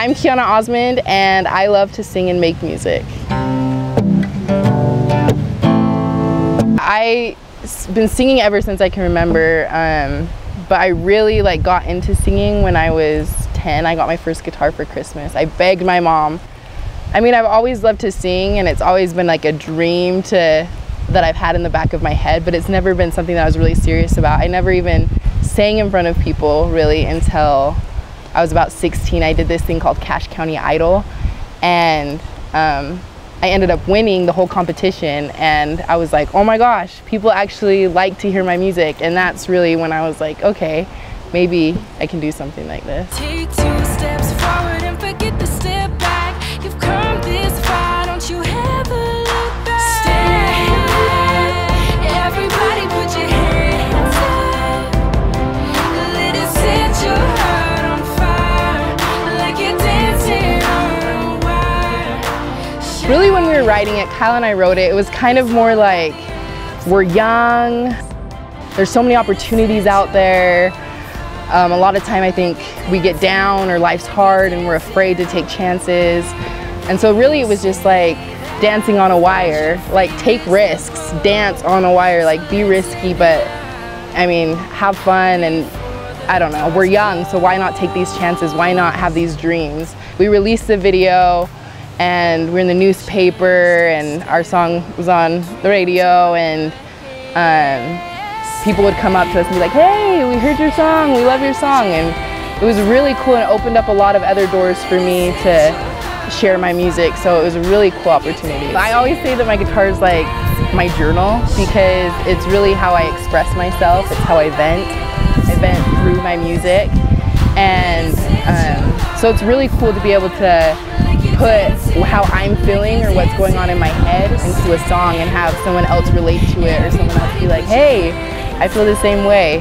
I'm Keiyana Osmond and I love to sing and make music. I've been singing ever since I can remember, um, but I really like got into singing when I was 10. I got my first guitar for Christmas. I begged my mom. I mean, I've always loved to sing and it's always been like a dream to that I've had in the back of my head, but it's never been something that I was really serious about. I never even sang in front of people really until I was about 16. I did this thing called Cache County Idol, and um, I ended up winning the whole competition. And I was like, oh my gosh, people actually like to hear my music. And that's really when I was like, okay, maybe I can do something like this. Really when we were writing it, Kyle and I wrote it, it was kind of more like, we're young, there's so many opportunities out there. Um, a lot of time I think we get down or life's hard and we're afraid to take chances. And so really it was just like dancing on a wire, like take risks, dance on a wire, like be risky, but I mean, have fun and I don't know, we're young, so why not take these chances? Why not have these dreams? We released the video and we're in the newspaper and our song was on the radio and um, people would come up to us and be like, hey, we heard your song, we love your song. And it was really cool and it opened up a lot of other doors for me to share my music. So it was a really cool opportunity. I always say that my guitar is like my journal because it's really how I express myself. It's how I vent. I vent through my music. And um, so it's really cool to be able to put how I'm feeling or what's going on in my head into a song and have someone else relate to it or someone else be like, hey, I feel the same way.